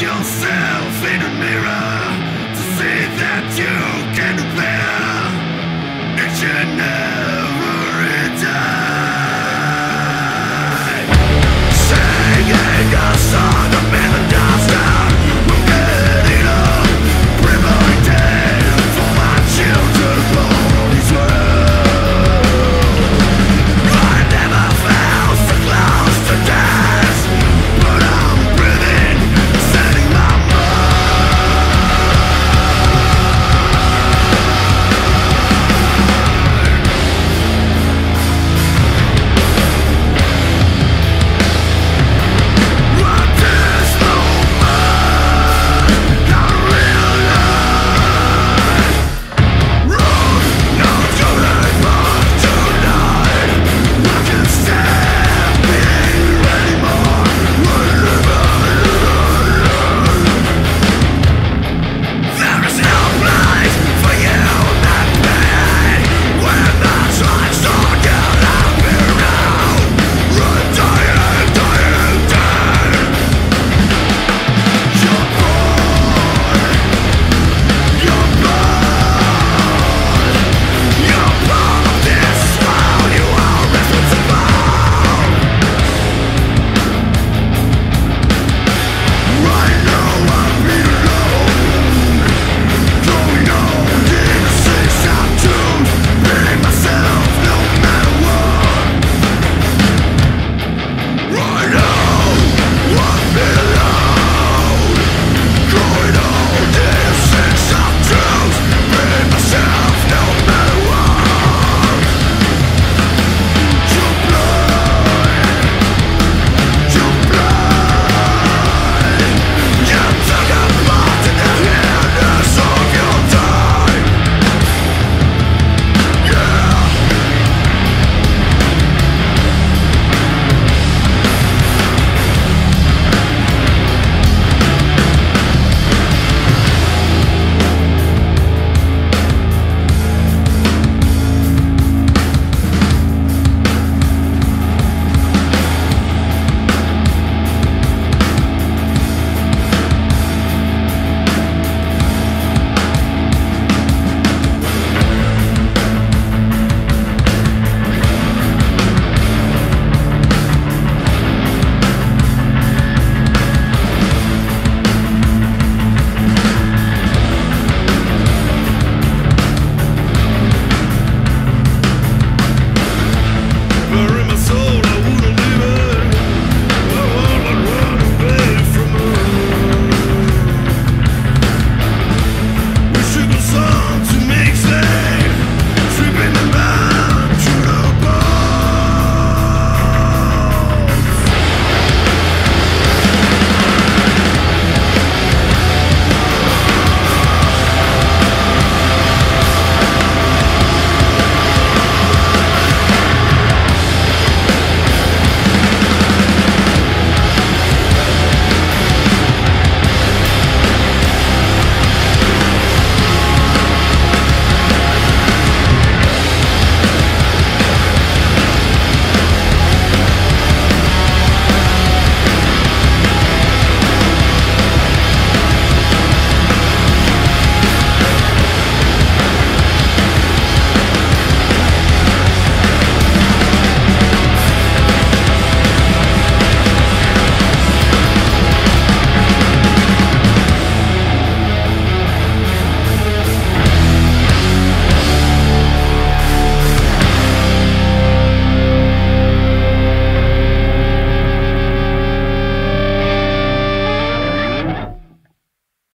yourself in a mirror to see that you can bear. It should never